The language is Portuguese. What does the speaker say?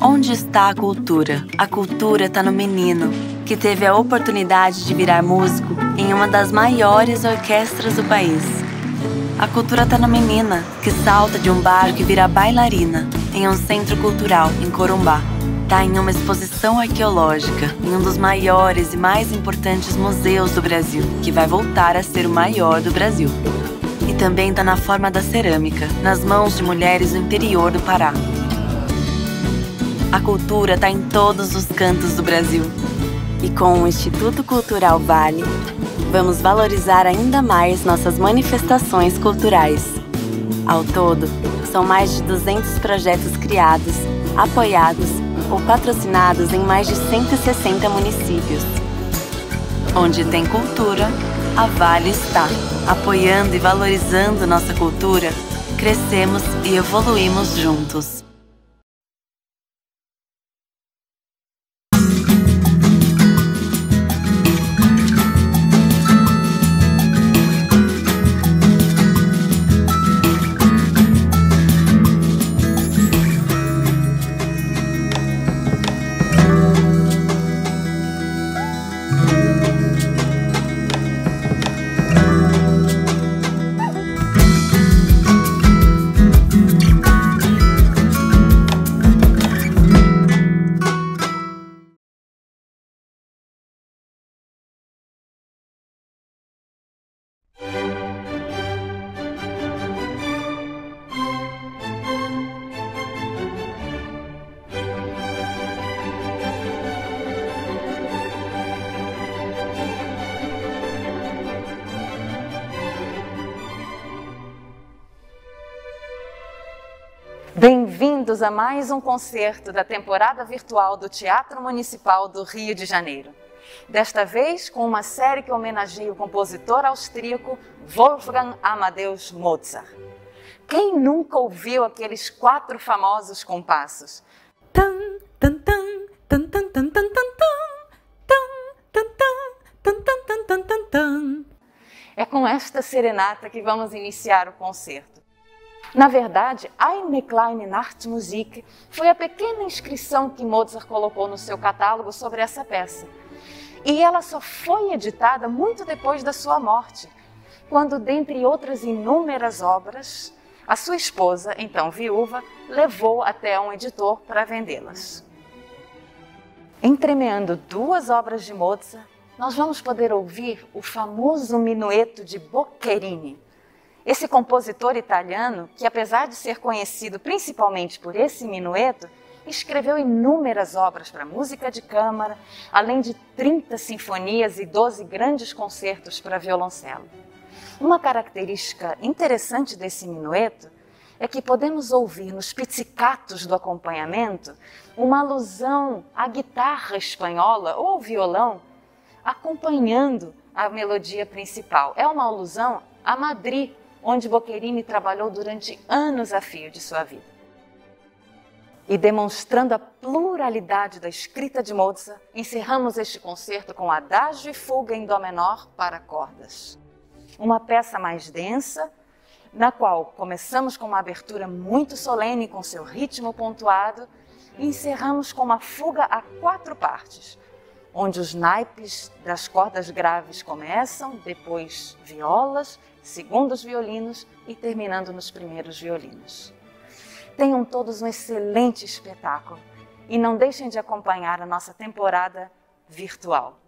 Onde está a cultura? A cultura está no menino, que teve a oportunidade de virar músico em uma das maiores orquestras do país. A cultura está na menina, que salta de um barco e vira bailarina em um centro cultural em Corumbá. Está em uma exposição arqueológica em um dos maiores e mais importantes museus do Brasil, que vai voltar a ser o maior do Brasil. E também está na forma da cerâmica, nas mãos de mulheres do interior do Pará. A cultura está em todos os cantos do Brasil. E com o Instituto Cultural Vale, vamos valorizar ainda mais nossas manifestações culturais. Ao todo, são mais de 200 projetos criados, apoiados ou patrocinados em mais de 160 municípios. Onde tem cultura, a Vale está. Apoiando e valorizando nossa cultura, crescemos e evoluímos juntos. Bem-vindos a mais um concerto da temporada virtual do Teatro Municipal do Rio de Janeiro. Desta vez com uma série que homenageia o compositor austríaco Wolfgang Amadeus Mozart. Quem nunca ouviu aqueles quatro famosos compassos? Tan, tan, tan, tan, tan, tan, tan, tan, tan, tan, tan, tan, tan, tan. É com esta serenata que vamos iniciar o concerto. Na verdade, Eine kleine Nachtmusik foi a pequena inscrição que Mozart colocou no seu catálogo sobre essa peça. E ela só foi editada muito depois da sua morte, quando, dentre outras inúmeras obras, a sua esposa, então viúva, levou até um editor para vendê-las. Entremeando duas obras de Mozart, nós vamos poder ouvir o famoso minueto de Boccherini, esse compositor italiano, que apesar de ser conhecido principalmente por esse minueto, escreveu inúmeras obras para música de câmara, além de 30 sinfonias e 12 grandes concertos para violoncelo. Uma característica interessante desse minueto é que podemos ouvir nos pizzicatos do acompanhamento uma alusão à guitarra espanhola ou ao violão acompanhando a melodia principal. É uma alusão a Madrid, onde Boccherini trabalhou durante anos a fio de sua vida. E demonstrando a pluralidade da escrita de Mozart, encerramos este concerto com Adagio e Fuga em Dó menor para cordas. Uma peça mais densa, na qual começamos com uma abertura muito solene com seu ritmo pontuado e encerramos com uma fuga a quatro partes, onde os naipes das cordas graves começam, depois violas, segundos violinos e terminando nos primeiros violinos. Tenham todos um excelente espetáculo e não deixem de acompanhar a nossa temporada virtual.